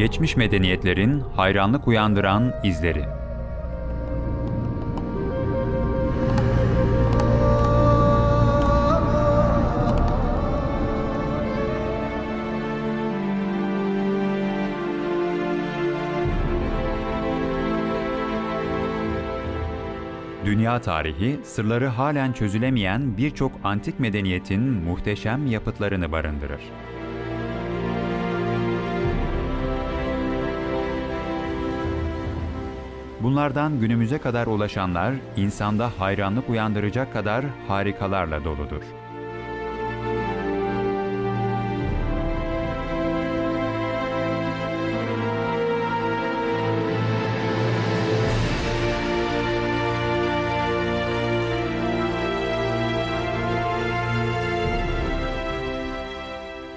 Geçmiş medeniyetlerin hayranlık uyandıran izleri. Dünya tarihi, sırları halen çözülemeyen birçok antik medeniyetin muhteşem yapıtlarını barındırır. Bunlardan günümüze kadar ulaşanlar insanda hayranlık uyandıracak kadar harikalarla doludur.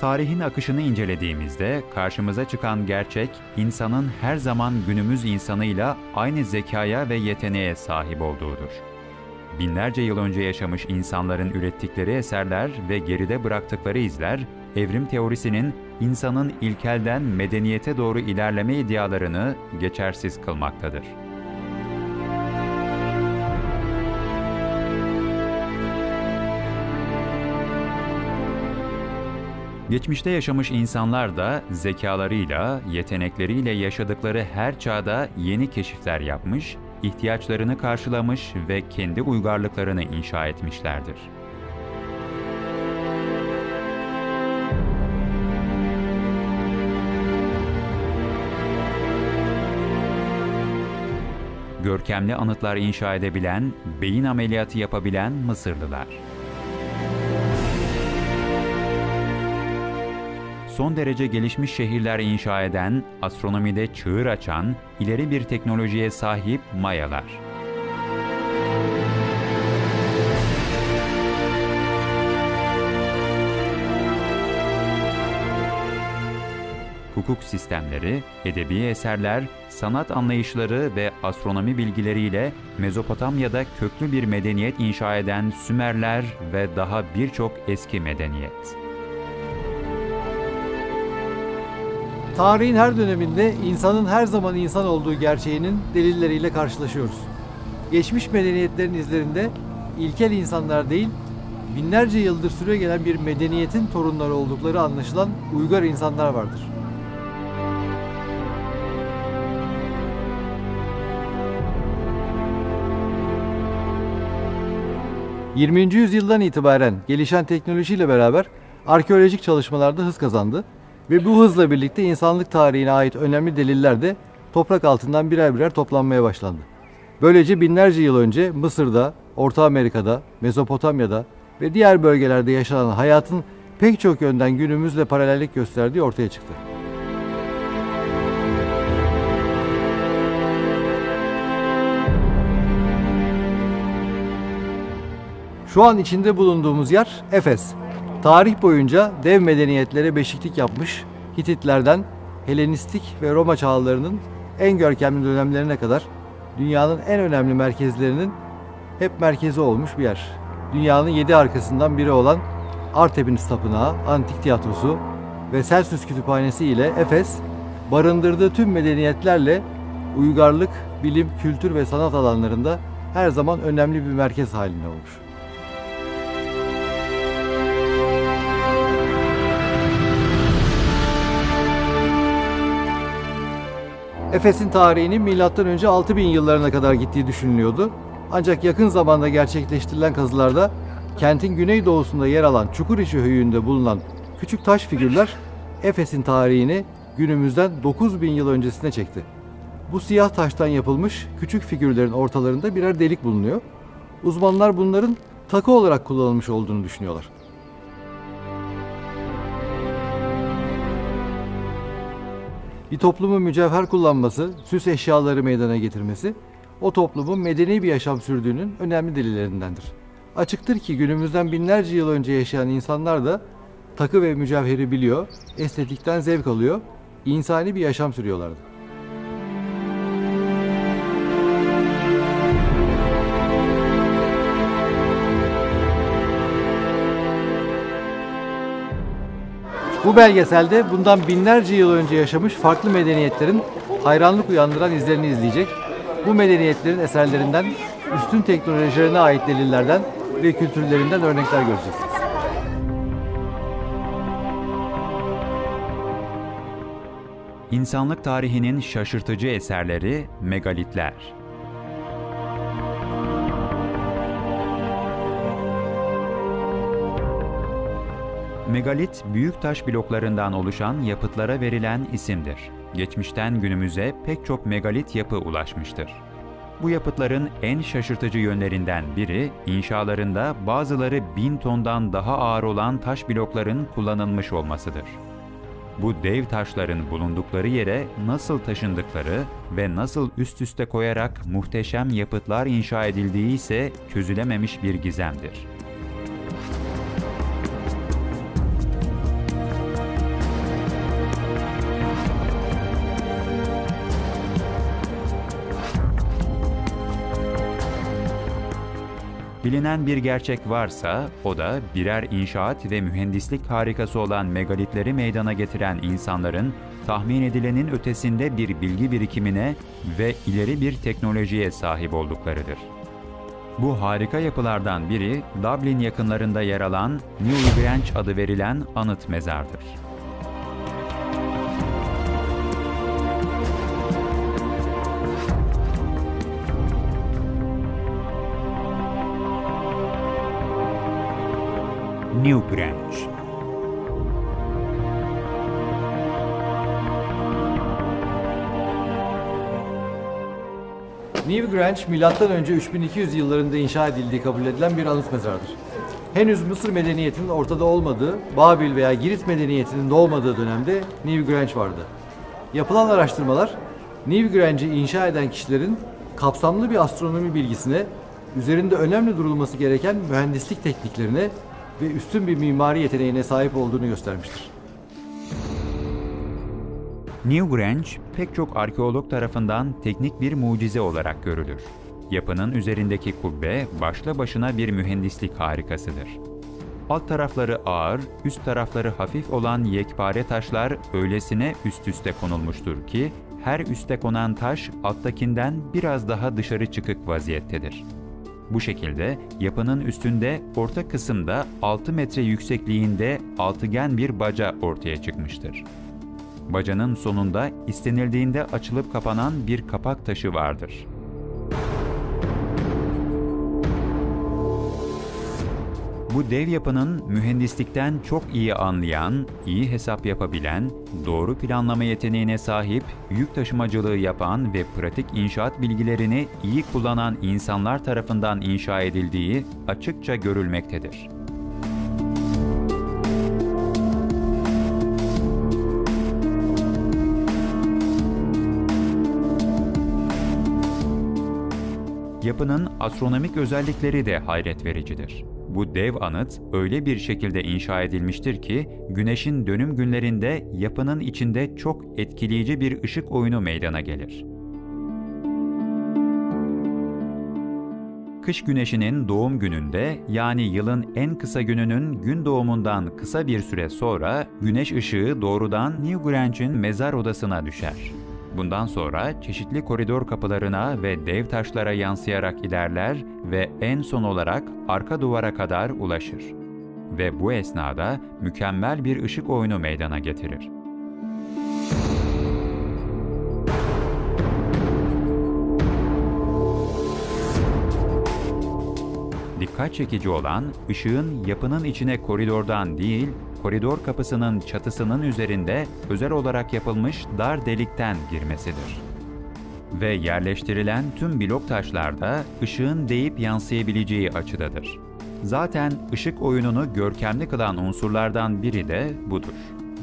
Tarihin akışını incelediğimizde karşımıza çıkan gerçek, insanın her zaman günümüz insanıyla aynı zekaya ve yeteneğe sahip olduğudur. Binlerce yıl önce yaşamış insanların ürettikleri eserler ve geride bıraktıkları izler, evrim teorisinin insanın ilkelden medeniyete doğru ilerleme iddialarını geçersiz kılmaktadır. Geçmişte yaşamış insanlar da zekalarıyla, yetenekleriyle yaşadıkları her çağda yeni keşifler yapmış, ihtiyaçlarını karşılamış ve kendi uygarlıklarını inşa etmişlerdir. Görkemli anıtlar inşa edebilen, beyin ameliyatı yapabilen Mısırlılar. Son derece gelişmiş şehirler inşa eden, astronomide çığır açan, ileri bir teknolojiye sahip Mayalar. Hukuk sistemleri, edebi eserler, sanat anlayışları ve astronomi bilgileriyle Mezopotamya'da köklü bir medeniyet inşa eden Sümerler ve daha birçok eski medeniyet. Tarihin her döneminde insanın her zaman insan olduğu gerçeğinin delilleriyle karşılaşıyoruz. Geçmiş medeniyetlerin izlerinde ilkel insanlar değil, binlerce yıldır süre gelen bir medeniyetin torunları oldukları anlaşılan uygar insanlar vardır. ...20. yüzyıldan itibaren gelişen teknolojiyle beraber arkeolojik çalışmalarda hız kazandı ve bu hızla birlikte insanlık tarihine ait önemli deliller de toprak altından birer birer toplanmaya başlandı. Böylece binlerce yıl önce Mısır'da, Orta Amerika'da, Mezopotamya'da ve diğer bölgelerde yaşanan hayatın pek çok yönden günümüzle paralellik gösterdiği ortaya çıktı. Şu an içinde bulunduğumuz yer Efes. Tarih boyunca dev medeniyetlere beşiklik yapmış Hititlerden Helenistik ve Roma çağlarının en görkemli dönemlerine kadar dünyanın en önemli merkezlerinin hep merkezi olmuş bir yer. Dünyanın yedi arkasından biri olan Artemis Tapınağı, Antik Tiyatrosu ve Celsus Kütüphanesi ile Efes, barındırdığı tüm medeniyetlerle uygarlık, bilim, kültür ve sanat alanlarında her zaman önemli bir merkez halinde olmuş. Efes'in tarihinin M.Ö. 6000 yıllarına kadar gittiği düşünülüyordu. Ancak yakın zamanda gerçekleştirilen kazılarda kentin güneydoğusunda yer alan Çukuriçi höyüğünde bulunan küçük taş figürler Efes'in tarihini günümüzden 9000 yıl öncesine çekti. Bu siyah taştan yapılmış küçük figürlerin ortalarında birer delik bulunuyor. Uzmanlar bunların takı olarak kullanılmış olduğunu düşünüyorlar. Bir toplumun mücevher kullanması, süs eşyaları meydana getirmesi, o toplumun medeni bir yaşam sürdüğünün önemli delillerindendir. Açıktır ki günümüzden binlerce yıl önce yaşayan insanlar da takı ve mücevheri biliyor, estetikten zevk alıyor, insani bir yaşam sürüyorlardı. Bu belgeselde bundan binlerce yıl önce yaşamış farklı medeniyetlerin hayranlık uyandıran izlerini izleyecek. Bu medeniyetlerin eserlerinden, üstün teknolojilerine ait delillerden ve kültürlerinden örnekler göreceksiniz. İnsanlık tarihinin şaşırtıcı eserleri megalitler. Megalit, büyük taş bloklarından oluşan yapıtlara verilen isimdir. Geçmişten günümüze pek çok megalit yapı ulaşmıştır. Bu yapıtların en şaşırtıcı yönlerinden biri, inşalarında bazıları bin tondan daha ağır olan taş blokların kullanılmış olmasıdır. Bu dev taşların bulundukları yere nasıl taşındıkları ve nasıl üst üste koyarak muhteşem yapıtlar inşa edildiği ise çözülememiş bir gizemdir. Bilinen bir gerçek varsa o da birer inşaat ve mühendislik harikası olan megalitleri meydana getiren insanların tahmin edilenin ötesinde bir bilgi birikimine ve ileri bir teknolojiye sahip olduklarıdır. Bu harika yapılardan biri Dublin yakınlarında yer alan New Grange adı verilen anıt mezardır. New Branch. New Grange M.Ö. 3200 yıllarında inşa edildiği kabul edilen bir anıt mezardır. Henüz Mısır medeniyetinin ortada olmadığı, Babil veya Girit medeniyetinin doğmadığı dönemde New Grange vardı. Yapılan araştırmalar New Grange'i inşa eden kişilerin kapsamlı bir astronomi bilgisine, üzerinde önemli durulması gereken mühendislik tekniklerine ve üstün bir mimari yeteneğine sahip olduğunu göstermiştir. New Grange pek çok arkeolog tarafından teknik bir mucize olarak görülür. Yapının üzerindeki kubbe başlı başına bir mühendislik harikasıdır. Alt tarafları ağır, üst tarafları hafif olan yekpare taşlar öylesine üst üste konulmuştur ki her üste konan taş alttakinden biraz daha dışarı çıkık vaziyettedir. Bu şekilde yapının üstünde orta kısımda 6 metre yüksekliğinde altıgen bir baca ortaya çıkmıştır. Bacanın sonunda istenildiğinde açılıp kapanan bir kapak taşı vardır. Bu dev yapının mühendislikten çok iyi anlayan, iyi hesap yapabilen, doğru planlama yeteneğine sahip, yük taşımacılığı yapan ve pratik inşaat bilgilerini iyi kullanan insanlar tarafından inşa edildiği açıkça görülmektedir. Yapının astronomik özellikleri de hayret vericidir. Bu dev anıt öyle bir şekilde inşa edilmiştir ki güneşin dönüm günlerinde yapının içinde çok etkileyici bir ışık oyunu meydana gelir. Kış güneşinin doğum gününde yani yılın en kısa gününün gün doğumundan kısa bir süre sonra güneş ışığı doğrudan New Grange'in mezar odasına düşer. Bundan sonra çeşitli koridor kapılarına ve dev taşlara yansıyarak ilerler ve en son olarak arka duvara kadar ulaşır. Ve bu esnada mükemmel bir ışık oyunu meydana getirir. Dikkat çekici olan ışığın yapının içine koridordan değil, koridor kapısının çatısının üzerinde özel olarak yapılmış dar delikten girmesidir. Ve yerleştirilen tüm blok taşlarda ışığın değip yansıyabileceği açıdadır. Zaten ışık oyununu görkemli kılan unsurlardan biri de budur.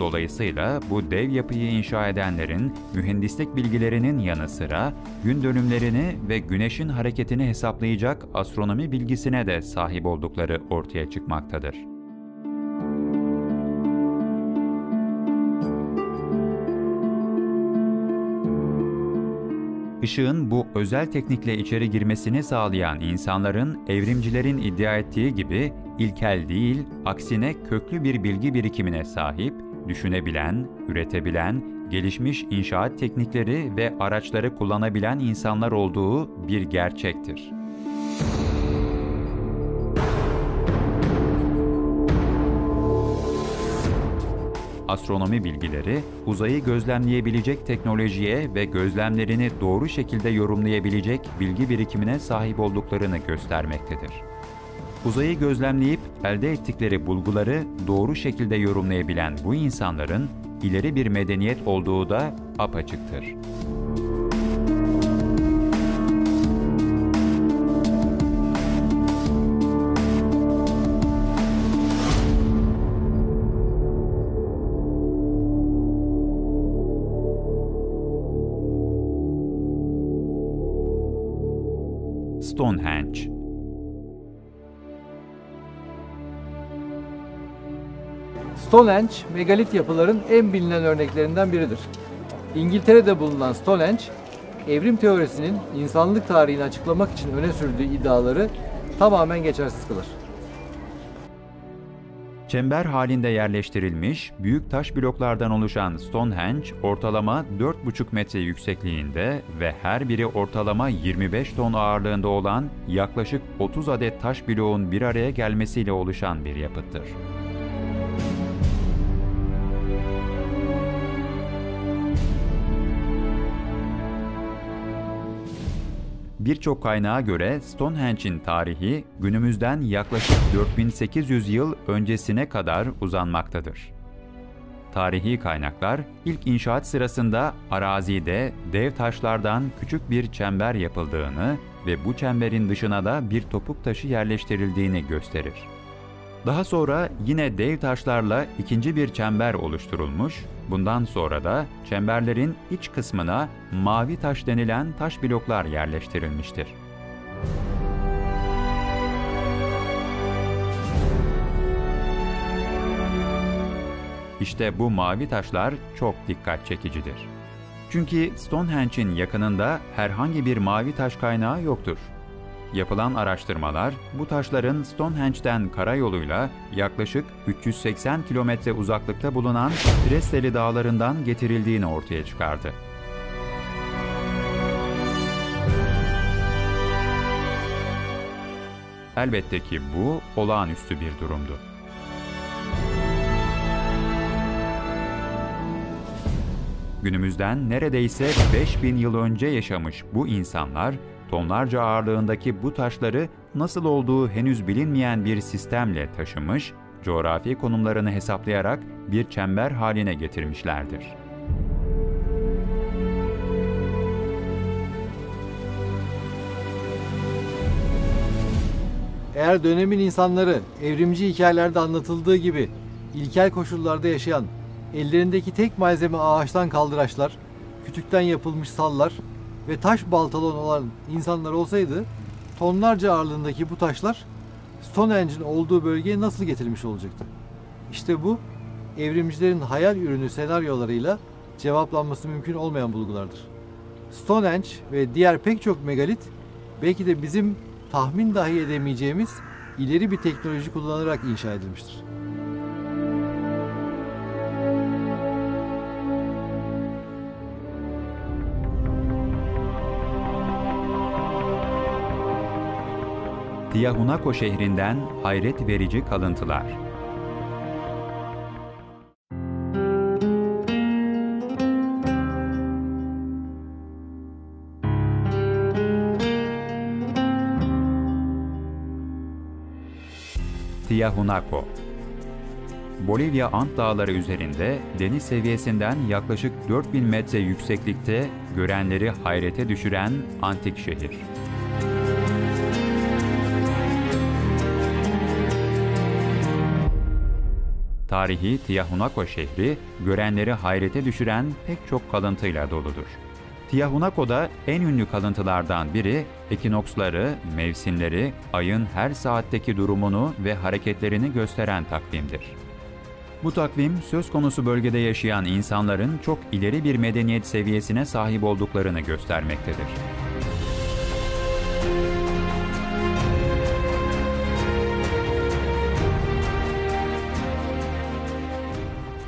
Dolayısıyla bu dev yapıyı inşa edenlerin mühendislik bilgilerinin yanı sıra gün dönümlerini ve güneşin hareketini hesaplayacak astronomi bilgisine de sahip oldukları ortaya çıkmaktadır. Işığın bu özel teknikle içeri girmesini sağlayan insanların evrimcilerin iddia ettiği gibi ilkel değil, aksine köklü bir bilgi birikimine sahip, düşünebilen, üretebilen, gelişmiş inşaat teknikleri ve araçları kullanabilen insanlar olduğu bir gerçektir. Astronomi bilgileri, uzayı gözlemleyebilecek teknolojiye ve gözlemlerini doğru şekilde yorumlayabilecek bilgi birikimine sahip olduklarını göstermektedir. Uzayı gözlemleyip elde ettikleri bulguları doğru şekilde yorumlayabilen bu insanların ileri bir medeniyet olduğu da apaçıktır. Stonehenge Stonehenge, megalit yapıların en bilinen örneklerinden biridir. İngiltere'de bulunan Stonehenge, evrim teorisinin insanlık tarihini açıklamak için öne sürdüğü iddiaları tamamen geçersiz kılar. Çember halinde yerleştirilmiş büyük taş bloklardan oluşan Stonehenge ortalama 4,5 metre yüksekliğinde ve her biri ortalama 25 ton ağırlığında olan yaklaşık 30 adet taş bloğun bir araya gelmesiyle oluşan bir yapıttır. Birçok kaynağa göre Stonehenge'in tarihi günümüzden yaklaşık 4800 yıl öncesine kadar uzanmaktadır. Tarihi kaynaklar ilk inşaat sırasında arazide dev taşlardan küçük bir çember yapıldığını ve bu çemberin dışına da bir topuk taşı yerleştirildiğini gösterir. Daha sonra yine dev taşlarla ikinci bir çember oluşturulmuş, bundan sonra da çemberlerin iç kısmına mavi taş denilen taş bloklar yerleştirilmiştir. İşte bu mavi taşlar çok dikkat çekicidir. Çünkü Stonehenge'in yakınında herhangi bir mavi taş kaynağı yoktur. Yapılan araştırmalar bu taşların Stonehenge'den karayoluyla yaklaşık 380 kilometre uzaklıkta bulunan Presteli Dağları'ndan getirildiğini ortaya çıkardı. Elbette ki bu olağanüstü bir durumdu. Günümüzden neredeyse 5000 yıl önce yaşamış bu insanlar tonlarca ağırlığındaki bu taşları nasıl olduğu henüz bilinmeyen bir sistemle taşımış, coğrafi konumlarını hesaplayarak bir çember haline getirmişlerdir. Eğer dönemin insanları evrimci hikayelerde anlatıldığı gibi ilkel koşullarda yaşayan, ellerindeki tek malzeme ağaçtan kaldıraçlar, kütükten yapılmış sallar ve taş baltalon olan insanlar olsaydı tonlarca ağırlığındaki bu taşlar Stonehenge'in olduğu bölgeye nasıl getirilmiş olacaktı? İşte bu evrimcilerin hayal ürünü senaryolarıyla cevaplanması mümkün olmayan bulgulardır. Stonehenge ve diğer pek çok megalit belki de bizim tahmin dahi edemeyeceğimiz ileri bir teknoloji kullanarak inşa edilmiştir. Tiahunaco şehrinden hayret verici kalıntılar. Tiahunaco Bolivya Ant Dağları üzerinde deniz seviyesinden yaklaşık 4000 metre yükseklikte görenleri hayrete düşüren antik şehir. Tarihi Tiahunaco şehri, görenleri hayrete düşüren pek çok kalıntıyla doludur. Tiahunaco'da en ünlü kalıntılardan biri, ekinoksları, mevsimleri, ayın her saatteki durumunu ve hareketlerini gösteren takvimdir. Bu takvim, söz konusu bölgede yaşayan insanların çok ileri bir medeniyet seviyesine sahip olduklarını göstermektedir.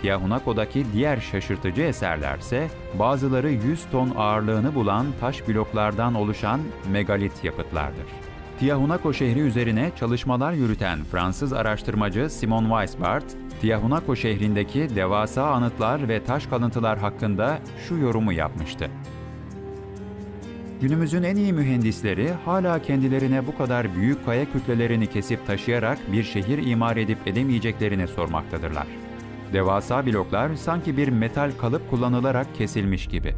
Tiahunaco'daki diğer şaşırtıcı eserlerse bazıları 100 ton ağırlığını bulan taş bloklardan oluşan megalit yapıtlardır. Tiahunaco şehri üzerine çalışmalar yürüten Fransız araştırmacı Simon Weisbart, Tiahunaco şehrindeki devasa anıtlar ve taş kalıntılar hakkında şu yorumu yapmıştı. Günümüzün en iyi mühendisleri hala kendilerine bu kadar büyük kaya kütlelerini kesip taşıyarak bir şehir imar edip edemeyeceklerini sormaktadırlar. Devasa bloklar sanki bir metal kalıp kullanılarak kesilmiş gibi.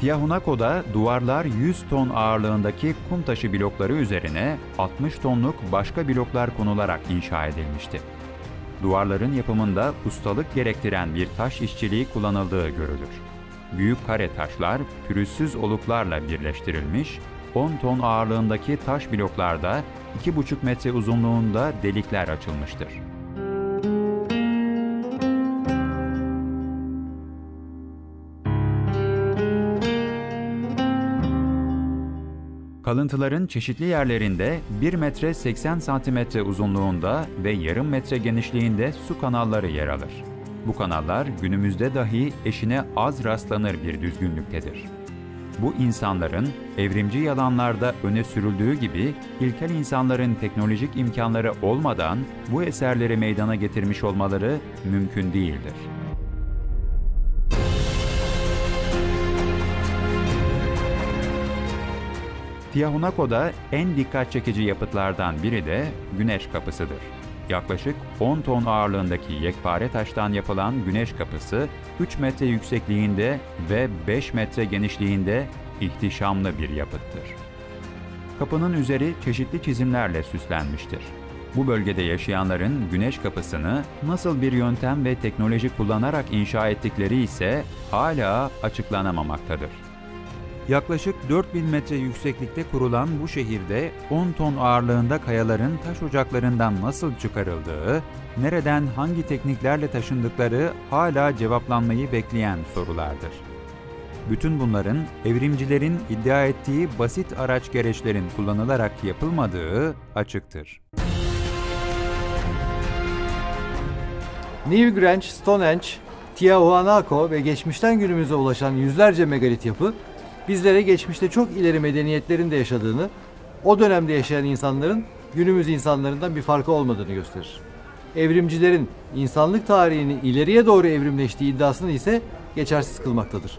Tiahunaco'da duvarlar 100 ton ağırlığındaki kum taşı blokları üzerine 60 tonluk başka bloklar konularak inşa edilmişti. Duvarların yapımında ustalık gerektiren bir taş işçiliği kullanıldığı görülür. Büyük kare taşlar pürüzsüz oluklarla birleştirilmiş, 10 ton ağırlığındaki taş bloklarda 2,5 metre uzunluğunda delikler açılmıştır. Kalıntıların çeşitli yerlerinde 1 metre 80 santimetre uzunluğunda ve yarım metre genişliğinde su kanalları yer alır. Bu kanallar günümüzde dahi eşine az rastlanır bir düzgünlüktedir. Bu insanların evrimci yalanlarda öne sürüldüğü gibi ilkel insanların teknolojik imkanları olmadan bu eserleri meydana getirmiş olmaları mümkün değildir. Tiahunaco'da en dikkat çekici yapıtlardan biri de Güneş Kapısı'dır. Yaklaşık 10 ton ağırlığındaki yekpare taştan yapılan Güneş Kapısı, 3 metre yüksekliğinde ve 5 metre genişliğinde ihtişamlı bir yapıttır. Kapının üzeri çeşitli çizimlerle süslenmiştir. Bu bölgede yaşayanların Güneş Kapısı'nı nasıl bir yöntem ve teknoloji kullanarak inşa ettikleri ise hala açıklanamamaktadır. Yaklaşık 4000 metre yükseklikte kurulan bu şehirde 10 ton ağırlığında kayaların taş ocaklarından nasıl çıkarıldığı, nereden hangi tekniklerle taşındıkları hala cevaplanmayı bekleyen sorulardır. Bütün bunların evrimcilerin iddia ettiği basit araç gereçlerin kullanılarak yapılmadığı açıktır. New Grange, Stonehenge, Tiahuanaco ve geçmişten günümüze ulaşan yüzlerce megalit yapı bizlere geçmişte çok ileri medeniyetlerin de yaşadığını, o dönemde yaşayan insanların günümüz insanlarından bir farkı olmadığını gösterir. Evrimcilerin insanlık tarihini ileriye doğru evrimleştiği iddiasını ise geçersiz kılmaktadır.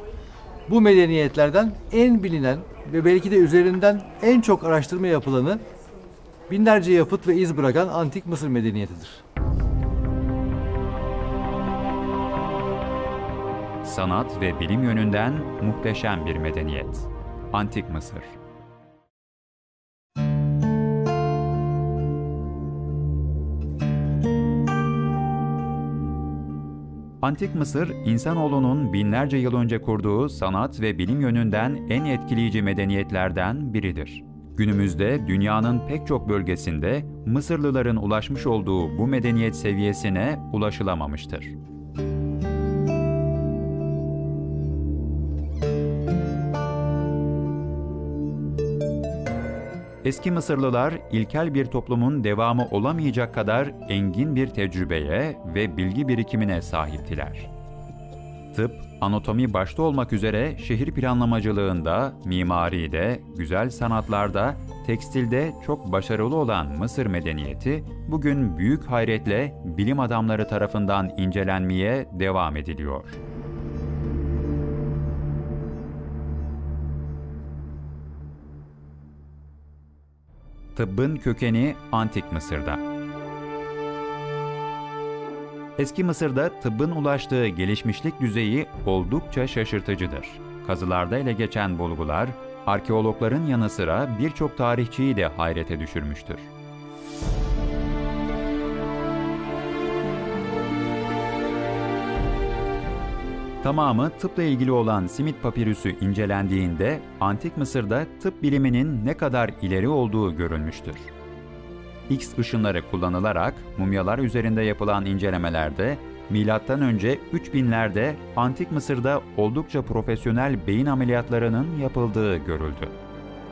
Bu medeniyetlerden en bilinen ve belki de üzerinden en çok araştırma yapılanı binlerce yapıt ve iz bırakan antik Mısır medeniyetidir. Sanat ve bilim yönünden muhteşem bir medeniyet. Antik Mısır Antik Mısır, insanoğlunun binlerce yıl önce kurduğu sanat ve bilim yönünden en etkileyici medeniyetlerden biridir. Günümüzde dünyanın pek çok bölgesinde Mısırlıların ulaşmış olduğu bu medeniyet seviyesine ulaşılamamıştır. Eski Mısırlılar ilkel bir toplumun devamı olamayacak kadar engin bir tecrübeye ve bilgi birikimine sahiptiler. Tıp, anatomi başta olmak üzere şehir planlamacılığında, mimaride, güzel sanatlarda, tekstilde çok başarılı olan Mısır medeniyeti bugün büyük hayretle bilim adamları tarafından incelenmeye devam ediliyor. Tıbbın kökeni Antik Mısır'da. Eski Mısır'da tıbbın ulaştığı gelişmişlik düzeyi oldukça şaşırtıcıdır. Kazılarda ele geçen bulgular, arkeologların yanı sıra birçok tarihçiyi de hayrete düşürmüştür. Tamamı tıpla ilgili olan Simit papirüsü incelendiğinde Antik Mısır'da tıp biliminin ne kadar ileri olduğu görülmüştür. X ışınları kullanılarak mumyalar üzerinde yapılan incelemelerde önce 3000'lerde Antik Mısır'da oldukça profesyonel beyin ameliyatlarının yapıldığı görüldü.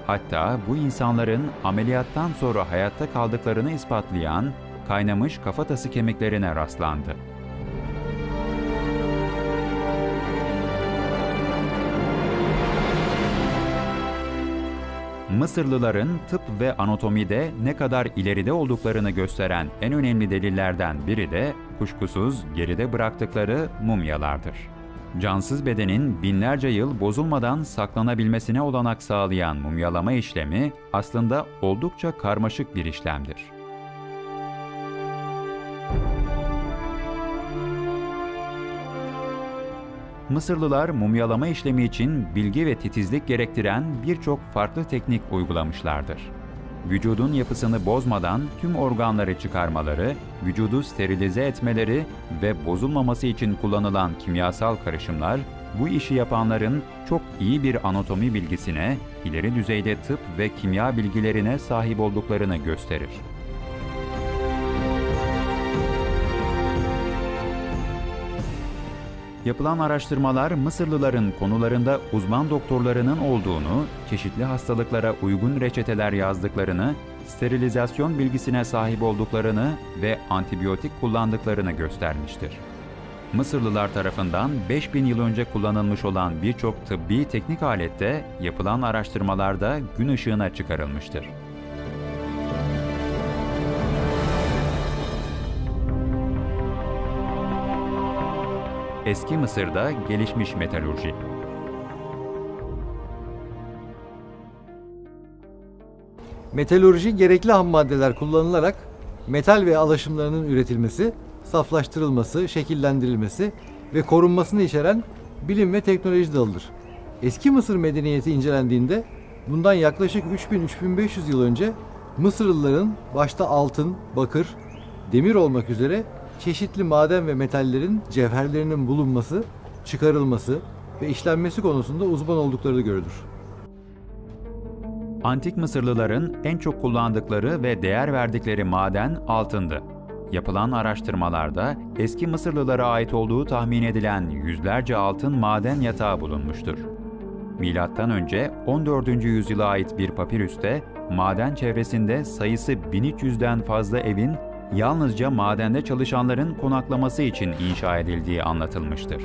Hatta bu insanların ameliyattan sonra hayatta kaldıklarını ispatlayan kaynamış kafatası kemiklerine rastlandı. Mısırlıların tıp ve anatomide ne kadar ileride olduklarını gösteren en önemli delillerden biri de kuşkusuz geride bıraktıkları mumyalardır. Cansız bedenin binlerce yıl bozulmadan saklanabilmesine olanak sağlayan mumyalama işlemi aslında oldukça karmaşık bir işlemdir. Mısırlılar mumyalama işlemi için bilgi ve titizlik gerektiren birçok farklı teknik uygulamışlardır. Vücudun yapısını bozmadan tüm organları çıkarmaları, vücudu sterilize etmeleri ve bozulmaması için kullanılan kimyasal karışımlar bu işi yapanların çok iyi bir anatomi bilgisine, ileri düzeyde tıp ve kimya bilgilerine sahip olduklarını gösterir. Yapılan araştırmalar Mısırlıların konularında uzman doktorlarının olduğunu, çeşitli hastalıklara uygun reçeteler yazdıklarını, sterilizasyon bilgisine sahip olduklarını ve antibiyotik kullandıklarını göstermiştir. Mısırlılar tarafından 5000 yıl önce kullanılmış olan birçok tıbbi teknik alette yapılan araştırmalarda gün ışığına çıkarılmıştır. Eski Mısır'da gelişmiş metalurji. Metalurji gerekli ham maddeler kullanılarak metal ve alaşımlarının üretilmesi, saflaştırılması, şekillendirilmesi ve korunmasını içeren bilim ve teknoloji dalıdır. Eski Mısır medeniyeti incelendiğinde bundan yaklaşık 3000-3500 yıl önce Mısırlıların başta altın, bakır, demir olmak üzere çeşitli maden ve metallerin cevherlerinin bulunması, çıkarılması ve işlenmesi konusunda uzman oldukları görülür. Antik Mısırlıların en çok kullandıkları ve değer verdikleri maden altındı. Yapılan araştırmalarda eski Mısırlılara ait olduğu tahmin edilen yüzlerce altın maden yatağı bulunmuştur. Milattan önce 14. yüzyıla ait bir papirüste maden çevresinde sayısı 1300'den fazla evin yalnızca madende çalışanların konaklaması için inşa edildiği anlatılmıştır.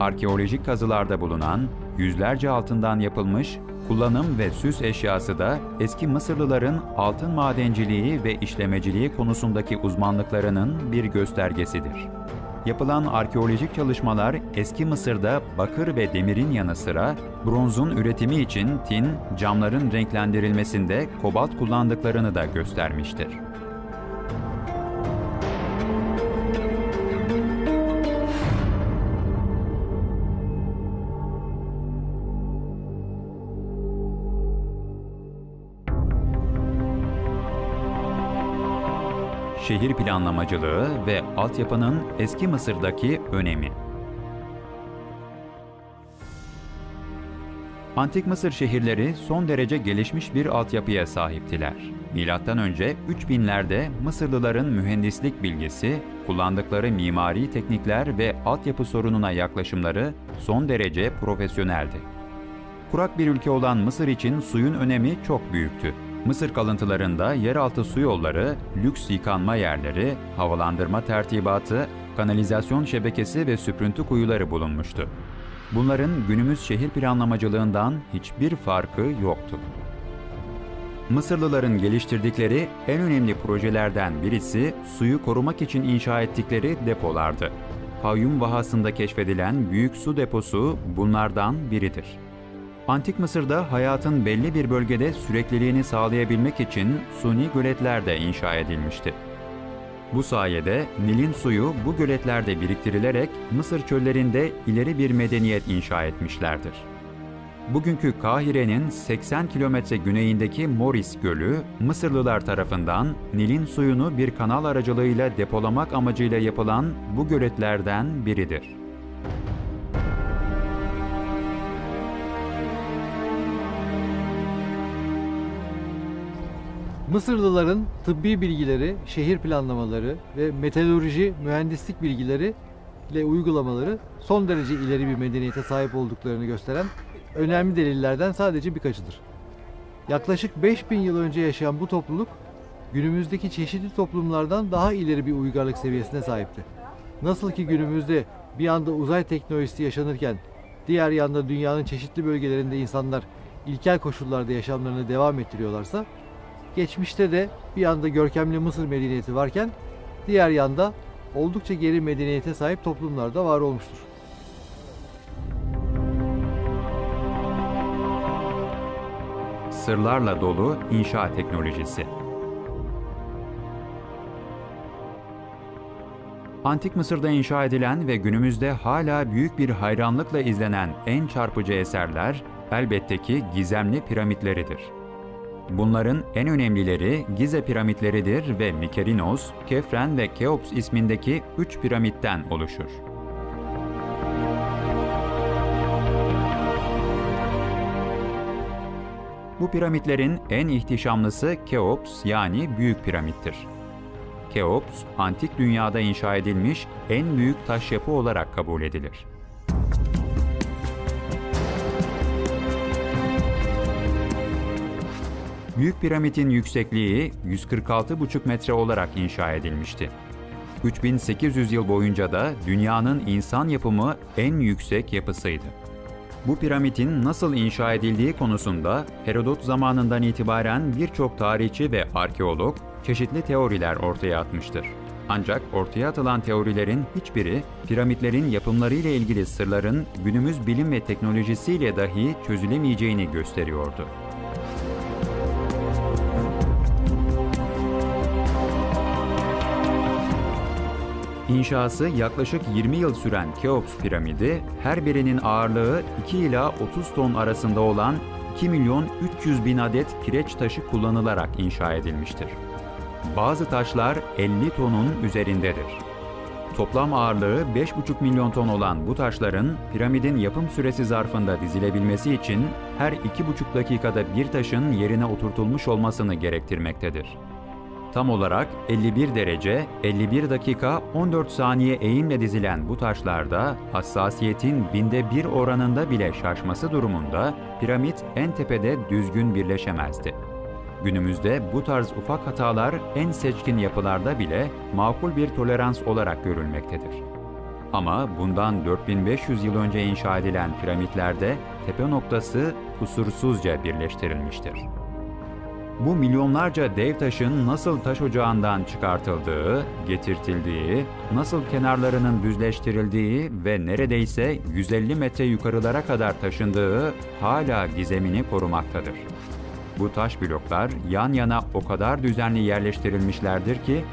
Arkeolojik kazılarda bulunan yüzlerce altından yapılmış kullanım ve süs eşyası da eski Mısırlıların altın madenciliği ve işlemeciliği konusundaki uzmanlıklarının bir göstergesidir. Yapılan arkeolojik çalışmalar eski Mısır'da bakır ve demirin yanı sıra bronzun üretimi için tin, camların renklendirilmesinde kobalt kullandıklarını da göstermiştir. Şehir planlamacılığı ve altyapının eski Mısır'daki önemi. Antik Mısır şehirleri son derece gelişmiş bir altyapıya sahiptiler. Milattan önce 3000'lerde Mısırlıların mühendislik bilgisi, kullandıkları mimari teknikler ve altyapı sorununa yaklaşımları son derece profesyoneldi. Kurak bir ülke olan Mısır için suyun önemi çok büyüktü. Mısır kalıntılarında yeraltı su yolları, lüks yıkanma yerleri, havalandırma tertibatı, kanalizasyon şebekesi ve süprüntü kuyuları bulunmuştu. Bunların günümüz şehir planlamacılığından hiçbir farkı yoktu. Mısırlıların geliştirdikleri en önemli projelerden birisi suyu korumak için inşa ettikleri depolardı. Fayyum Vahası'nda keşfedilen büyük su deposu bunlardan biridir. Antik Mısır'da hayatın belli bir bölgede sürekliliğini sağlayabilmek için suni göletler de inşa edilmişti. Bu sayede Nil'in suyu bu göletlerde biriktirilerek Mısır çöllerinde ileri bir medeniyet inşa etmişlerdir. Bugünkü Kahire'nin 80 kilometre güneyindeki Moris Gölü, Mısırlılar tarafından Nil'in suyunu bir kanal aracılığıyla depolamak amacıyla yapılan bu göletlerden biridir. Mısırlıların tıbbi bilgileri, şehir planlamaları ve meteoroloji, mühendislik bilgileri ile uygulamaları son derece ileri bir medeniyete sahip olduklarını gösteren önemli delillerden sadece birkaçıdır. Yaklaşık 5000 yıl önce yaşayan bu topluluk günümüzdeki çeşitli toplumlardan daha ileri bir uygarlık seviyesine sahipti. Nasıl ki günümüzde bir yanda uzay teknolojisi yaşanırken diğer yanda dünyanın çeşitli bölgelerinde insanlar ilkel koşullarda yaşamlarını devam ettiriyorlarsa geçmişte de bir yanda görkemli Mısır medeniyeti varken diğer yanda oldukça geri medeniyete sahip toplumlar da var olmuştur. Sırlarla dolu inşa teknolojisi. Antik Mısır'da inşa edilen ve günümüzde hala büyük bir hayranlıkla izlenen en çarpıcı eserler elbette ki gizemli piramitleridir. Bunların en önemlileri Gize piramitleridir ve Mikerinos, Kefren ve Keops ismindeki üç piramitten oluşur. Bu piramitlerin en ihtişamlısı Keops yani Büyük Piramittir. Keops, antik dünyada inşa edilmiş en büyük taş yapı olarak kabul edilir. Büyük piramidin yüksekliği 146,5 metre olarak inşa edilmişti. 3800 yıl boyunca da dünyanın insan yapımı en yüksek yapısıydı. Bu piramidin nasıl inşa edildiği konusunda Herodot zamanından itibaren birçok tarihçi ve arkeolog çeşitli teoriler ortaya atmıştır. Ancak ortaya atılan teorilerin hiçbiri piramitlerin yapımlarıyla ilgili sırların günümüz bilim ve teknolojisiyle dahi çözülemeyeceğini gösteriyordu. İnşası yaklaşık 20 yıl süren Keops piramidi, her birinin ağırlığı 2 ila 30 ton arasında olan 2 milyon 300 bin adet kireç taşı kullanılarak inşa edilmiştir. Bazı taşlar 50 tonun üzerindedir. Toplam ağırlığı 5,5 milyon ton olan bu taşların piramidin yapım süresi zarfında dizilebilmesi için her 2,5 dakikada bir taşın yerine oturtulmuş olmasını gerektirmektedir. Tam olarak 51 derece, 51 dakika, 14 saniye eğimle dizilen bu taşlarda hassasiyetin binde bir oranında bile şaşması durumunda piramit en tepede düzgün birleşemezdi. Günümüzde bu tarz ufak hatalar en seçkin yapılarda bile makul bir tolerans olarak görülmektedir. Ama bundan 4500 yıl önce inşa edilen piramitlerde tepe noktası kusursuzca birleştirilmiştir. Bu milyonlarca dev taşın nasıl taş ocağından çıkartıldığı, getirtildiği, nasıl kenarlarının düzleştirildiği ve neredeyse 150 metre yukarılara kadar taşındığı hala gizemini korumaktadır. Bu taş bloklar yan yana o kadar düzenli yerleştirilmişlerdir ki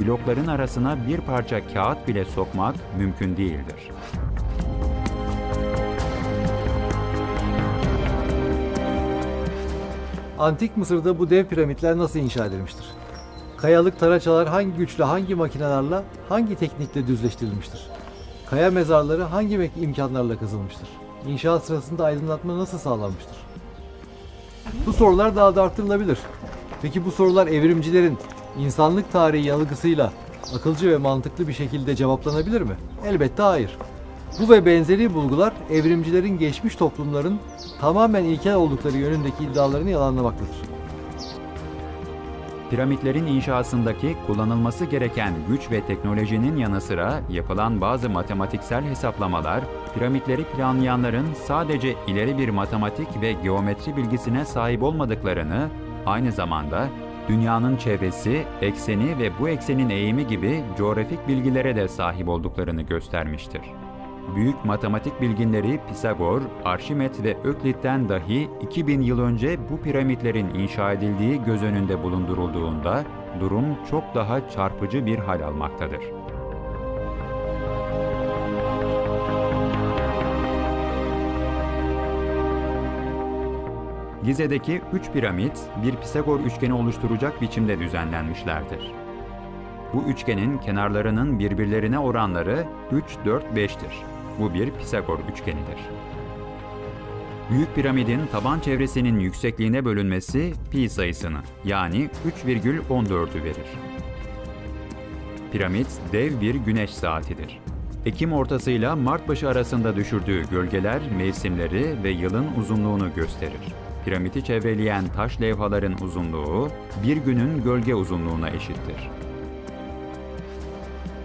blokların arasına bir parça kağıt bile sokmak mümkün değildir. Antik Mısır'da bu dev piramitler nasıl inşa edilmiştir? Kayalık taraçalar hangi güçle, hangi makinelerle, hangi teknikle düzleştirilmiştir? Kaya mezarları hangi imkanlarla kazılmıştır? İnşaat sırasında aydınlatma nasıl sağlanmıştır? Bu sorular daha da arttırılabilir. Peki bu sorular evrimcilerin insanlık tarihi yanılgısıyla akılcı ve mantıklı bir şekilde cevaplanabilir mi? Elbette hayır. Bu ve benzeri bulgular evrimcilerin geçmiş toplumların tamamen ilkel oldukları yönündeki iddialarını yalanlamaktadır. Piramitlerin inşasındaki kullanılması gereken güç ve teknolojinin yanı sıra yapılan bazı matematiksel hesaplamalar, piramitleri planlayanların sadece ileri bir matematik ve geometri bilgisine sahip olmadıklarını, aynı zamanda dünyanın çevresi, ekseni ve bu eksenin eğimi gibi coğrafik bilgilere de sahip olduklarını göstermiştir büyük matematik bilginleri Pisagor, Arşimet ve Öklit'ten dahi 2000 yıl önce bu piramitlerin inşa edildiği göz önünde bulundurulduğunda durum çok daha çarpıcı bir hal almaktadır. Gize'deki üç piramit bir Pisagor üçgeni oluşturacak biçimde düzenlenmişlerdir. Bu üçgenin kenarlarının birbirlerine oranları 3, 4, 5'tir. Bu bir Pisagor üçgenidir. Büyük piramidin taban çevresinin yüksekliğine bölünmesi pi sayısını yani 3,14'ü verir. Piramit dev bir güneş saatidir. Ekim ortasıyla Mart başı arasında düşürdüğü gölgeler mevsimleri ve yılın uzunluğunu gösterir. Piramidi çevreleyen taş levhaların uzunluğu bir günün gölge uzunluğuna eşittir.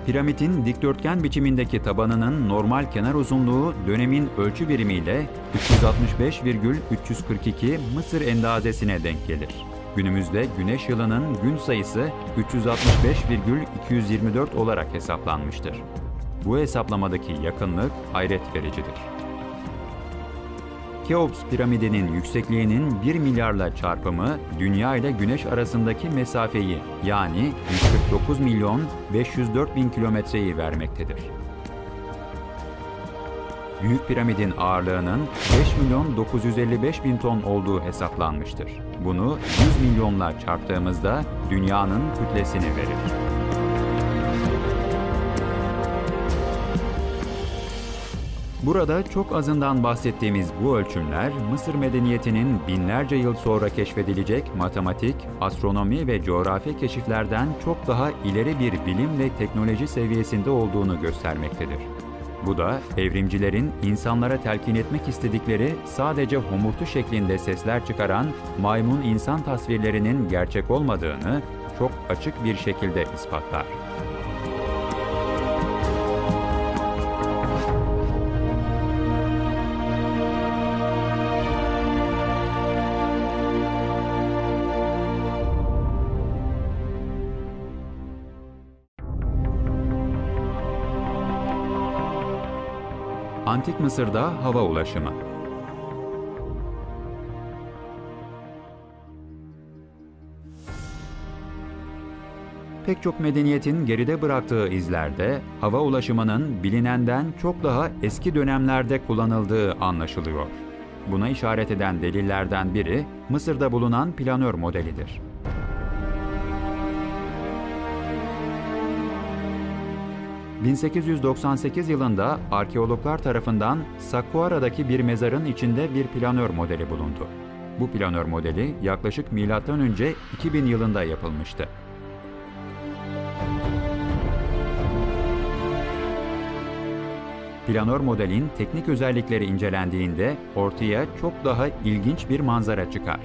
Piramidin dikdörtgen biçimindeki tabanının normal kenar uzunluğu dönemin ölçü birimiyle 365,342 Mısır endazesine denk gelir. Günümüzde güneş yılının gün sayısı 365,224 olarak hesaplanmıştır. Bu hesaplamadaki yakınlık hayret vericidir. Keops piramidinin yüksekliğinin 1 milyarla çarpımı Dünya ile Güneş arasındaki mesafeyi yani 149 milyon 504 bin kilometreyi vermektedir. Büyük piramidin ağırlığının 5 milyon 955 bin ton olduğu hesaplanmıştır. Bunu 100 milyonla çarptığımızda dünyanın kütlesini verir. Burada çok azından bahsettiğimiz bu ölçümler, Mısır medeniyetinin binlerce yıl sonra keşfedilecek matematik, astronomi ve coğrafi keşiflerden çok daha ileri bir bilim ve teknoloji seviyesinde olduğunu göstermektedir. Bu da evrimcilerin insanlara telkin etmek istedikleri sadece homurtu şeklinde sesler çıkaran maymun insan tasvirlerinin gerçek olmadığını çok açık bir şekilde ispatlar. Antik Mısır'da hava ulaşımı. Pek çok medeniyetin geride bıraktığı izlerde hava ulaşımının bilinenden çok daha eski dönemlerde kullanıldığı anlaşılıyor. Buna işaret eden delillerden biri Mısır'da bulunan planör modelidir. 1898 yılında arkeologlar tarafından Sakkuara'daki bir mezarın içinde bir planör modeli bulundu. Bu planör modeli yaklaşık M.Ö. 2000 yılında yapılmıştı. Planör modelin teknik özellikleri incelendiğinde ortaya çok daha ilginç bir manzara çıkar.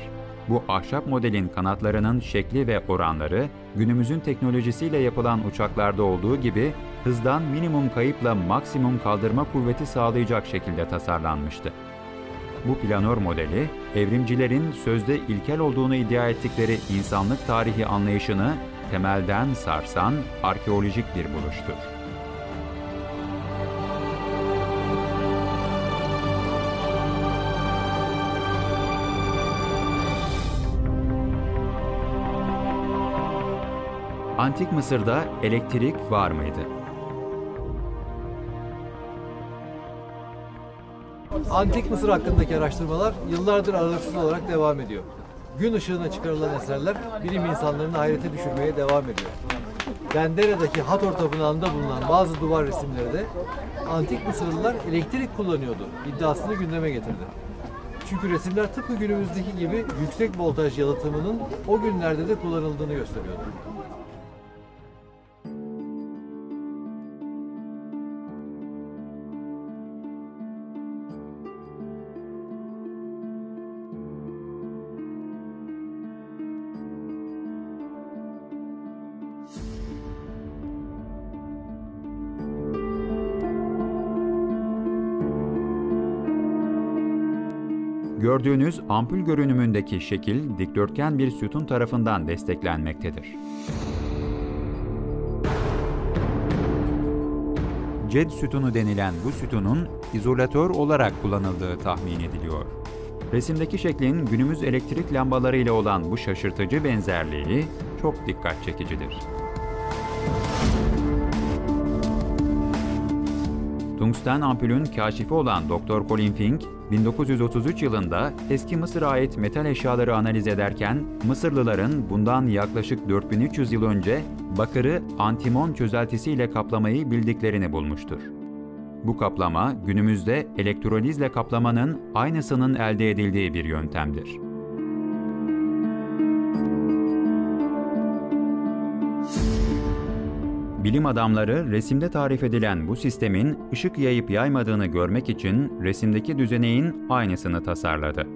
Bu ahşap modelin kanatlarının şekli ve oranları günümüzün teknolojisiyle yapılan uçaklarda olduğu gibi hızdan minimum kayıpla maksimum kaldırma kuvveti sağlayacak şekilde tasarlanmıştı. Bu planör modeli, evrimcilerin sözde ilkel olduğunu iddia ettikleri insanlık tarihi anlayışını temelden sarsan arkeolojik bir buluştur. Antik Mısır'da elektrik var mıydı? Antik Mısır hakkındaki araştırmalar yıllardır aralıksız olarak devam ediyor. Gün ışığına çıkarılan eserler bilim insanlarını hayrete düşürmeye devam ediyor. Dendere'deki Hathor Tapınağı'nda bulunan bazı duvar resimleri de antik Mısırlılar elektrik kullanıyordu iddiasını gündeme getirdi. Çünkü resimler tıpkı günümüzdeki gibi yüksek voltaj yalıtımının o günlerde de kullanıldığını gösteriyordu. Gördüğünüz ampul görünümündeki şekil dikdörtgen bir sütun tarafından desteklenmektedir. Ced sütunu denilen bu sütunun izolatör olarak kullanıldığı tahmin ediliyor. Resimdeki şeklin günümüz elektrik lambaları ile olan bu şaşırtıcı benzerliği çok dikkat çekicidir. Tungsten ampulün kaşifi olan Dr. Colin Fink, 1933 yılında eski Mısır'a ait metal eşyaları analiz ederken Mısırlıların bundan yaklaşık 4300 yıl önce bakırı antimon çözeltisiyle kaplamayı bildiklerini bulmuştur. Bu kaplama günümüzde elektrolizle kaplamanın aynısının elde edildiği bir yöntemdir. Bilim adamları resimde tarif edilen bu sistemin ışık yayıp yaymadığını görmek için resimdeki düzeneğin aynısını tasarladı.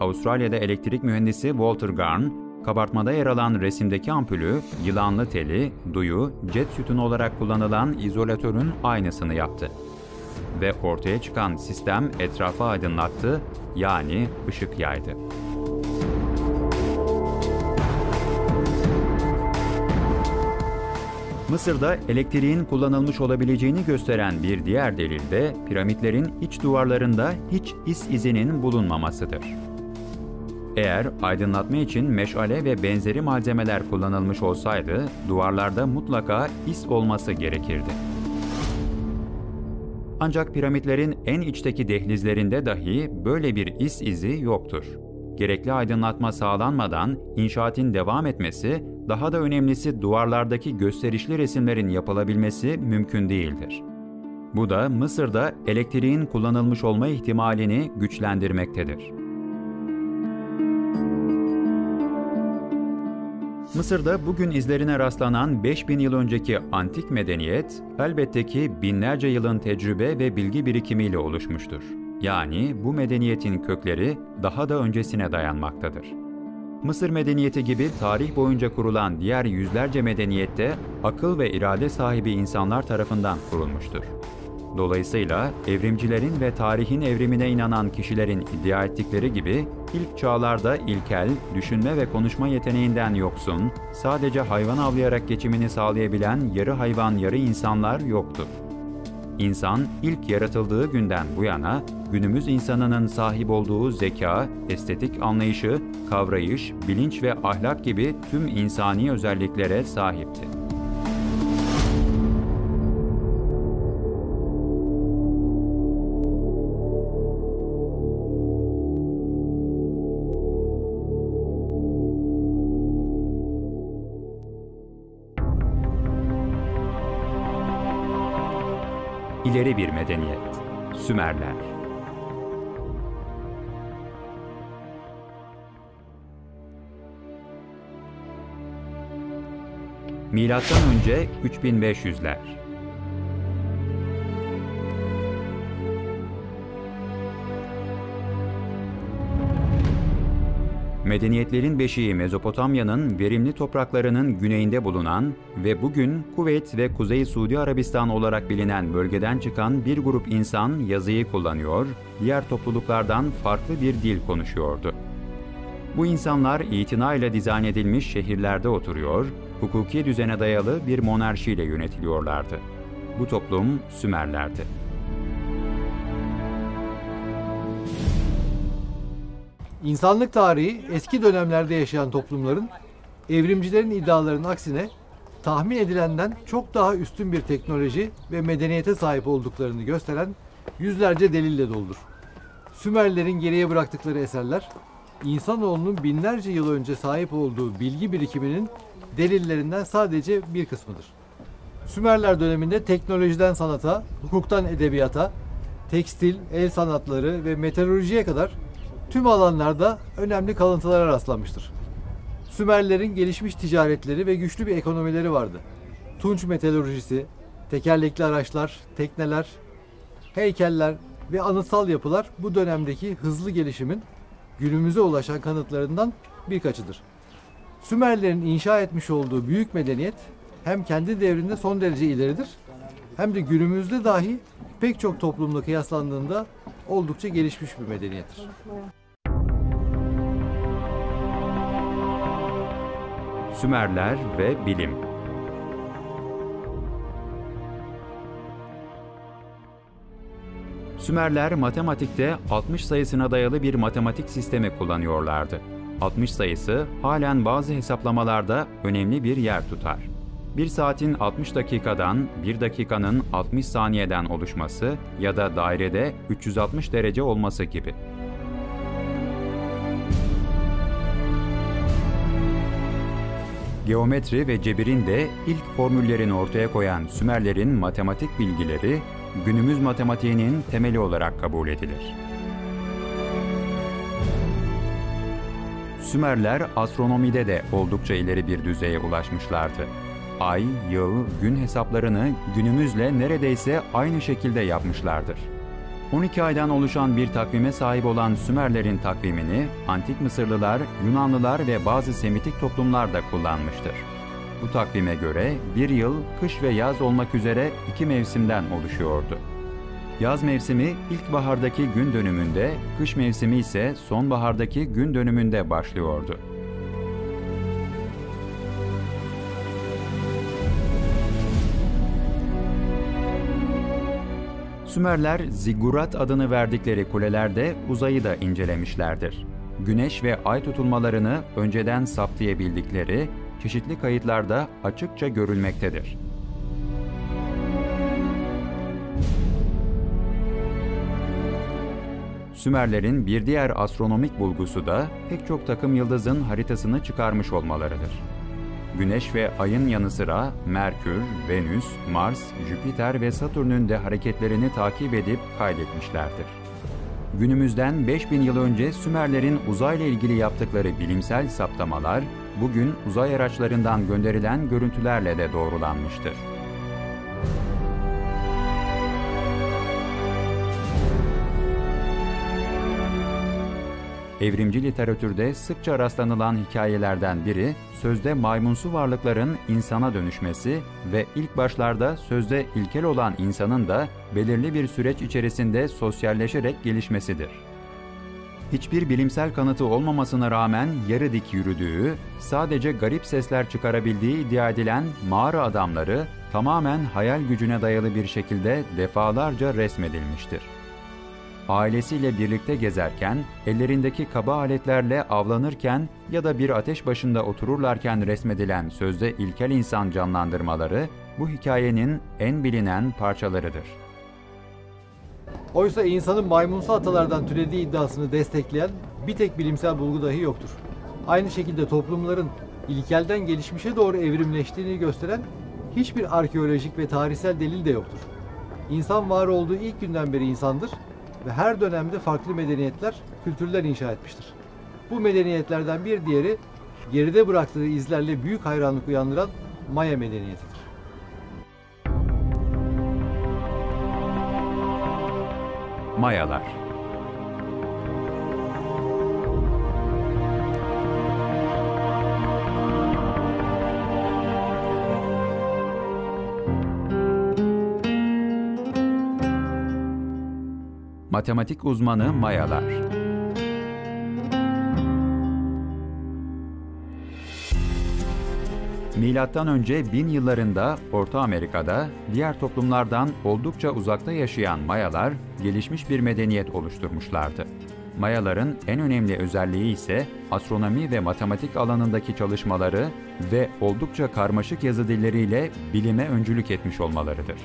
Avustralya'da elektrik mühendisi Walter Garn, kabartmada yer alan resimdeki ampulü, yılanlı teli, duyu, jet sütunu olarak kullanılan izolatörün aynısını yaptı. Ve ortaya çıkan sistem etrafı aydınlattı, yani ışık yaydı. Mısır'da elektriğin kullanılmış olabileceğini gösteren bir diğer delil de piramitlerin iç duvarlarında hiç is izinin bulunmamasıdır. Eğer aydınlatma için meşale ve benzeri malzemeler kullanılmış olsaydı, duvarlarda mutlaka is olması gerekirdi. Ancak piramitlerin en içteki dehlizlerinde dahi böyle bir is izi yoktur. Gerekli aydınlatma sağlanmadan inşaatın devam etmesi, daha da önemlisi duvarlardaki gösterişli resimlerin yapılabilmesi mümkün değildir. Bu da Mısır'da elektriğin kullanılmış olma ihtimalini güçlendirmektedir. Mısır'da bugün izlerine rastlanan 5000 yıl önceki antik medeniyet, elbette ki binlerce yılın tecrübe ve bilgi birikimiyle oluşmuştur. Yani bu medeniyetin kökleri daha da öncesine dayanmaktadır. Mısır medeniyeti gibi tarih boyunca kurulan diğer yüzlerce medeniyette akıl ve irade sahibi insanlar tarafından kurulmuştur. Dolayısıyla evrimcilerin ve tarihin evrimine inanan kişilerin iddia ettikleri gibi ilk çağlarda ilkel, düşünme ve konuşma yeteneğinden yoksun, sadece hayvan avlayarak geçimini sağlayabilen yarı hayvan yarı insanlar yoktu. İnsan ilk yaratıldığı günden bu yana günümüz insanının sahip olduğu zeka, estetik anlayışı, kavrayış, bilinç ve ahlak gibi tüm insani özelliklere sahipti. İleri bir medeniyet. Sümerler. Milattan önce 3500'ler. Medeniyetlerin beşiği Mezopotamya'nın verimli topraklarının güneyinde bulunan ve bugün Kuveyt ve Kuzey Suudi Arabistan olarak bilinen bölgeden çıkan bir grup insan yazıyı kullanıyor, diğer topluluklardan farklı bir dil konuşuyordu. Bu insanlar itina ile dizayn edilmiş şehirlerde oturuyor, hukuki düzene dayalı bir monarşiyle yönetiliyorlardı. Bu toplum Sümerlerdi. İnsanlık tarihi eski dönemlerde yaşayan toplumların evrimcilerin iddialarının aksine tahmin edilenden çok daha üstün bir teknoloji ve medeniyete sahip olduklarını gösteren yüzlerce delille doludur. Sümerlerin geriye bıraktıkları eserler, insanoğlunun binlerce yıl önce sahip olduğu bilgi birikiminin delillerinden sadece bir kısmıdır. Sümerler döneminde teknolojiden sanata, hukuktan edebiyata, tekstil, el sanatları ve metalurjiye kadar tüm alanlarda önemli kalıntılara rastlanmıştır. Sümerlerin gelişmiş ticaretleri ve güçlü bir ekonomileri vardı. Tunç metalurjisi, tekerlekli araçlar, tekneler, heykeller ve anıtsal yapılar bu dönemdeki hızlı gelişimin günümüze ulaşan kanıtlarından birkaçıdır. Sümerlerin inşa etmiş olduğu büyük medeniyet hem kendi devrinde son derece ileridir hem de günümüzde dahi pek çok toplumla kıyaslandığında oldukça gelişmiş bir medeniyettir. Sümerler ve Bilim Sümerler matematikte 60 sayısına dayalı bir matematik sistemi kullanıyorlardı. 60 sayısı halen bazı hesaplamalarda önemli bir yer tutar. Bir saatin 60 dakikadan, bir dakikanın 60 saniyeden oluşması ya da dairede 360 derece olması gibi. Geometri ve cebirin de ilk formüllerini ortaya koyan Sümerlerin matematik bilgileri günümüz matematiğinin temeli olarak kabul edilir. Sümerler astronomide de oldukça ileri bir düzeye ulaşmışlardı. Ay, yıl, gün hesaplarını günümüzle neredeyse aynı şekilde yapmışlardır. 12 aydan oluşan bir takvime sahip olan Sümerlerin takvimini Antik Mısırlılar, Yunanlılar ve bazı Semitik toplumlar da kullanmıştır. Bu takvime göre bir yıl kış ve yaz olmak üzere iki mevsimden oluşuyordu. Yaz mevsimi ilkbahardaki gün dönümünde, kış mevsimi ise sonbahardaki gün dönümünde başlıyordu. Sümerler Ziggurat adını verdikleri kulelerde uzayı da incelemişlerdir. Güneş ve ay tutulmalarını önceden saptayabildikleri çeşitli kayıtlarda açıkça görülmektedir. Sümerlerin bir diğer astronomik bulgusu da pek çok takım yıldızın haritasını çıkarmış olmalarıdır. Güneş ve Ay'ın yanı sıra Merkür, Venüs, Mars, Jüpiter ve Satürn'ün de hareketlerini takip edip kaydetmişlerdir. Günümüzden 5000 yıl önce Sümerlerin uzayla ilgili yaptıkları bilimsel saptamalar, bugün uzay araçlarından gönderilen görüntülerle de doğrulanmıştır. Evrimci literatürde sıkça rastlanılan hikayelerden biri, sözde maymunsu varlıkların insana dönüşmesi ve ilk başlarda sözde ilkel olan insanın da belirli bir süreç içerisinde sosyalleşerek gelişmesidir. Hiçbir bilimsel kanıtı olmamasına rağmen yarı dik yürüdüğü, sadece garip sesler çıkarabildiği iddia edilen mağara adamları tamamen hayal gücüne dayalı bir şekilde defalarca resmedilmiştir ailesiyle birlikte gezerken, ellerindeki kaba aletlerle avlanırken ya da bir ateş başında otururlarken resmedilen sözde ilkel insan canlandırmaları bu hikayenin en bilinen parçalarıdır. Oysa insanın maymunsu atalardan türediği iddiasını destekleyen bir tek bilimsel bulgu dahi yoktur. Aynı şekilde toplumların ilkelden gelişmişe doğru evrimleştiğini gösteren hiçbir arkeolojik ve tarihsel delil de yoktur. İnsan var olduğu ilk günden beri insandır ve her dönemde farklı medeniyetler, kültürler inşa etmiştir. Bu medeniyetlerden bir diğeri geride bıraktığı izlerle büyük hayranlık uyandıran Maya medeniyetidir. Mayalar Matematik uzmanı Mayalar Milattan önce 1000 yıllarında Orta Amerika'da diğer toplumlardan oldukça uzakta yaşayan Mayalar gelişmiş bir medeniyet oluşturmuşlardı. Mayaların en önemli özelliği ise astronomi ve matematik alanındaki çalışmaları ve oldukça karmaşık yazı dilleriyle bilime öncülük etmiş olmalarıdır.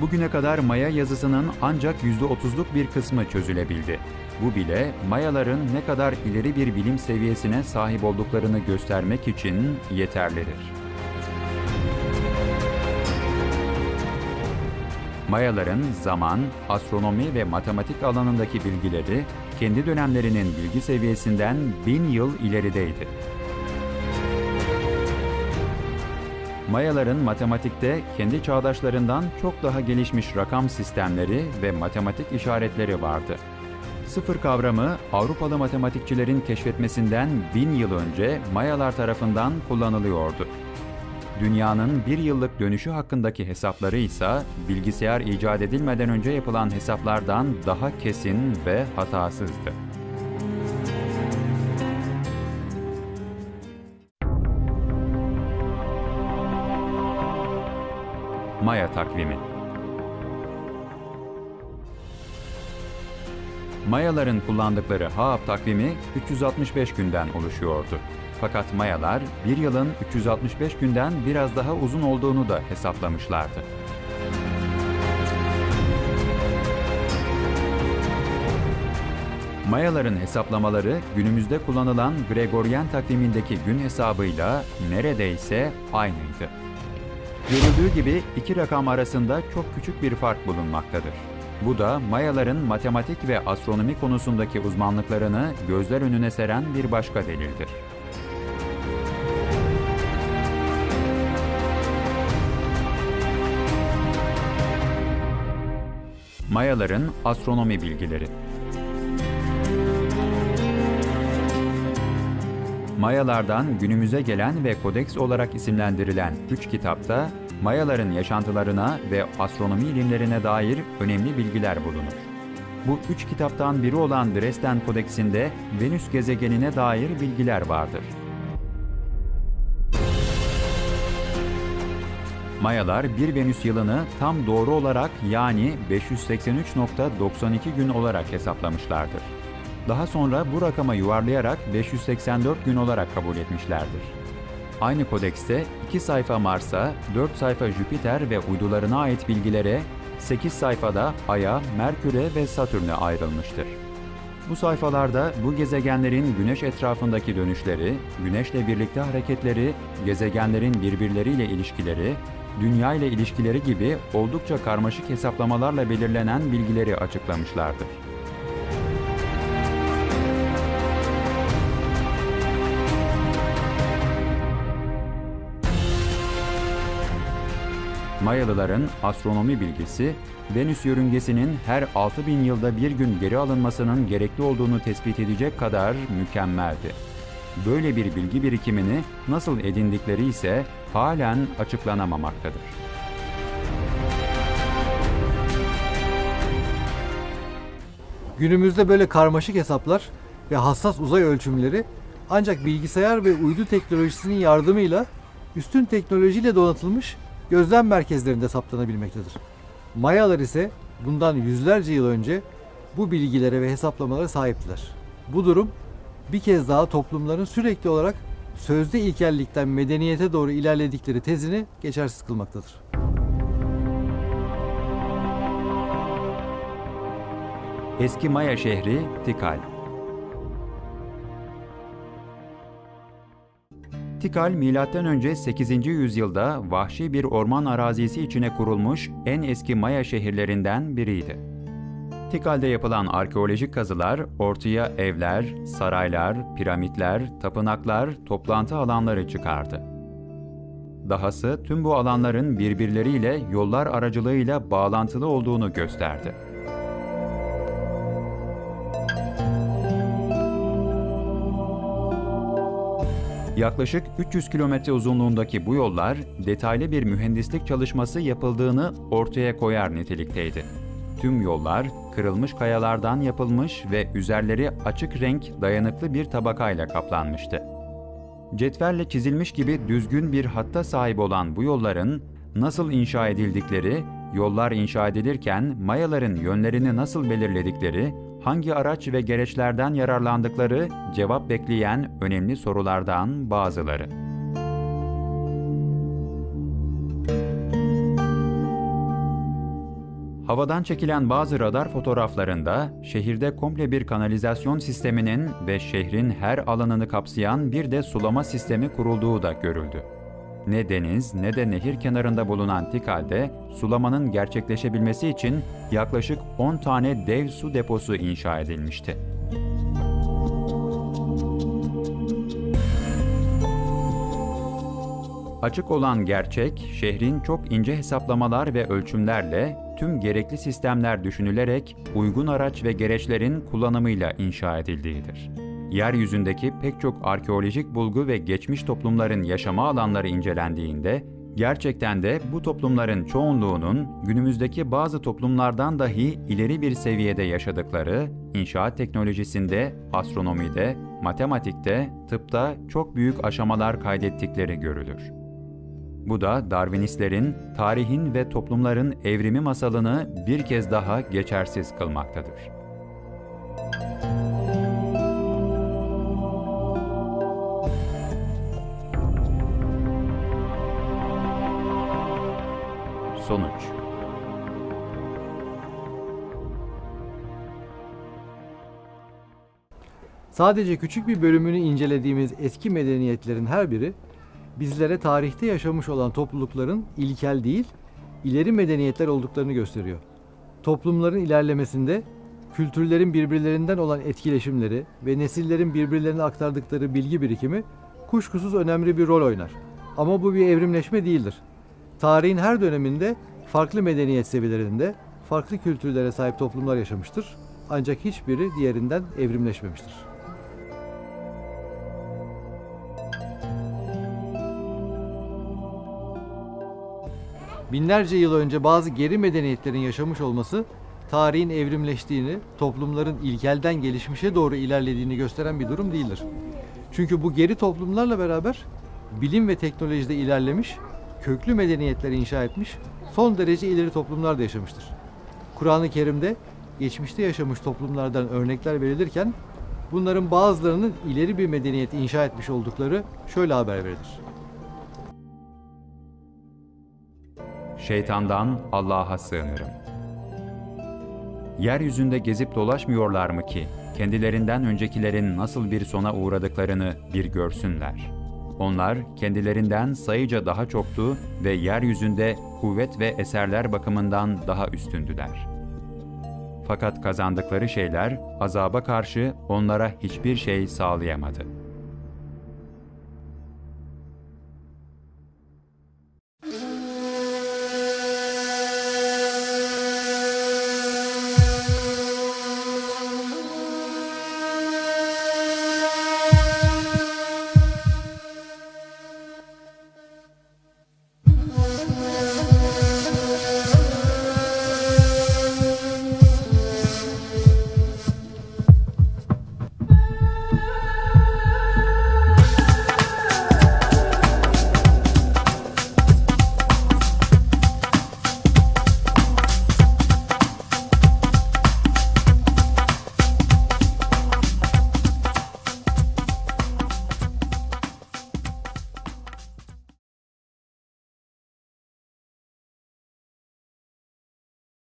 Bugüne kadar Maya yazısının ancak %30'luk bir kısmı çözülebildi. Bu bile Mayaların ne kadar ileri bir bilim seviyesine sahip olduklarını göstermek için yeterlidir. Mayaların zaman, astronomi ve matematik alanındaki bilgileri kendi dönemlerinin bilgi seviyesinden bin yıl ilerideydi. Mayaların matematikte kendi çağdaşlarından çok daha gelişmiş rakam sistemleri ve matematik işaretleri vardı. Sıfır kavramı Avrupalı matematikçilerin keşfetmesinden bin yıl önce Mayalar tarafından kullanılıyordu. Dünyanın bir yıllık dönüşü hakkındaki hesapları ise bilgisayar icat edilmeden önce yapılan hesaplardan daha kesin ve hatasızdı. Maya takvimi Mayaların kullandıkları Haab takvimi 365 günden oluşuyordu. Fakat Mayalar bir yılın 365 günden biraz daha uzun olduğunu da hesaplamışlardı. Mayaların hesaplamaları günümüzde kullanılan Gregorian takvimindeki gün hesabıyla neredeyse aynıydı. Görüldüğü gibi iki rakam arasında çok küçük bir fark bulunmaktadır. Bu da Mayaların matematik ve astronomi konusundaki uzmanlıklarını gözler önüne seren bir başka delildir. Mayaların astronomi bilgileri Mayalardan günümüze gelen ve kodeks olarak isimlendirilen üç kitapta Mayaların yaşantılarına ve astronomi ilimlerine dair önemli bilgiler bulunur. Bu üç kitaptan biri olan Dresden Kodeksinde Venüs gezegenine dair bilgiler vardır. Mayalar bir Venüs yılını tam doğru olarak yani 583.92 gün olarak hesaplamışlardır. Daha sonra bu rakama yuvarlayarak 584 gün olarak kabul etmişlerdir. Aynı kodekste 2 sayfa Mars'a, 4 sayfa Jüpiter ve uydularına ait bilgilere, 8 sayfada Ay'a, Merkür'e ve Satürn'e ayrılmıştır. Bu sayfalarda bu gezegenlerin Güneş etrafındaki dönüşleri, Güneşle birlikte hareketleri, gezegenlerin birbirleriyle ilişkileri, Dünya ile ilişkileri gibi oldukça karmaşık hesaplamalarla belirlenen bilgileri açıklamışlardır. Mayalıların astronomi bilgisi, Venüs yörüngesinin her 6000 yılda bir gün geri alınmasının gerekli olduğunu tespit edecek kadar mükemmeldi. Böyle bir bilgi birikimini nasıl edindikleri ise halen açıklanamamaktadır. Günümüzde böyle karmaşık hesaplar ve hassas uzay ölçümleri ancak bilgisayar ve uydu teknolojisinin yardımıyla üstün teknolojiyle donatılmış gözlem merkezlerinde saptanabilmektedir. Mayalar ise bundan yüzlerce yıl önce bu bilgilere ve hesaplamalara sahiptiler. Bu durum bir kez daha toplumların sürekli olarak sözde ilkellikten medeniyete doğru ilerledikleri tezini geçersiz kılmaktadır. Eski Maya şehri Tikal Tikal M.Ö. 8. yüzyılda vahşi bir orman arazisi içine kurulmuş en eski Maya şehirlerinden biriydi. Tikal'de yapılan arkeolojik kazılar ortaya evler, saraylar, piramitler, tapınaklar, toplantı alanları çıkardı. Dahası tüm bu alanların birbirleriyle yollar aracılığıyla bağlantılı olduğunu gösterdi. Yaklaşık 300 kilometre uzunluğundaki bu yollar detaylı bir mühendislik çalışması yapıldığını ortaya koyar nitelikteydi. Tüm yollar kırılmış kayalardan yapılmış ve üzerleri açık renk dayanıklı bir tabakayla kaplanmıştı. Cetvelle çizilmiş gibi düzgün bir hatta sahip olan bu yolların nasıl inşa edildikleri, yollar inşa edilirken mayaların yönlerini nasıl belirledikleri, hangi araç ve gereçlerden yararlandıkları cevap bekleyen önemli sorulardan bazıları. Havadan çekilen bazı radar fotoğraflarında şehirde komple bir kanalizasyon sisteminin ve şehrin her alanını kapsayan bir de sulama sistemi kurulduğu da görüldü. Ne deniz ne de nehir kenarında bulunan Tikal'de sulamanın gerçekleşebilmesi için yaklaşık 10 tane dev su deposu inşa edilmişti. Açık olan gerçek, şehrin çok ince hesaplamalar ve ölçümlerle tüm gerekli sistemler düşünülerek uygun araç ve gereçlerin kullanımıyla inşa edildiğidir. Yeryüzündeki pek çok arkeolojik bulgu ve geçmiş toplumların yaşama alanları incelendiğinde gerçekten de bu toplumların çoğunluğunun günümüzdeki bazı toplumlardan dahi ileri bir seviyede yaşadıkları, inşaat teknolojisinde, astronomide, matematikte, tıpta çok büyük aşamalar kaydettikleri görülür. Bu da Darwinistlerin tarihin ve toplumların evrimi masalını bir kez daha geçersiz kılmaktadır. Sonuç Sadece küçük bir bölümünü incelediğimiz eski medeniyetlerin her biri bizlere tarihte yaşamış olan toplulukların ilkel değil, ileri medeniyetler olduklarını gösteriyor. Toplumların ilerlemesinde kültürlerin birbirlerinden olan etkileşimleri ve nesillerin birbirlerine aktardıkları bilgi birikimi kuşkusuz önemli bir rol oynar. Ama bu bir evrimleşme değildir. Tarihin her döneminde farklı medeniyet seviyelerinde farklı kültürlere sahip toplumlar yaşamıştır. Ancak hiçbiri diğerinden evrimleşmemiştir. Binlerce yıl önce bazı geri medeniyetlerin yaşamış olması tarihin evrimleştiğini, toplumların ilkelden gelişmişe doğru ilerlediğini gösteren bir durum değildir. Çünkü bu geri toplumlarla beraber bilim ve teknolojide ilerlemiş, köklü medeniyetler inşa etmiş, son derece ileri toplumlar da yaşamıştır. Kur'an-ı Kerim'de geçmişte yaşamış toplumlardan örnekler verilirken bunların bazılarının ileri bir medeniyet inşa etmiş oldukları şöyle haber verilir. Şeytandan Allah'a sığınırım. Yeryüzünde gezip dolaşmıyorlar mı ki kendilerinden öncekilerin nasıl bir sona uğradıklarını bir görsünler. Onlar kendilerinden sayıca daha çoktu ve yeryüzünde kuvvet ve eserler bakımından daha üstündüler. Fakat kazandıkları şeyler azaba karşı onlara hiçbir şey sağlayamadı.''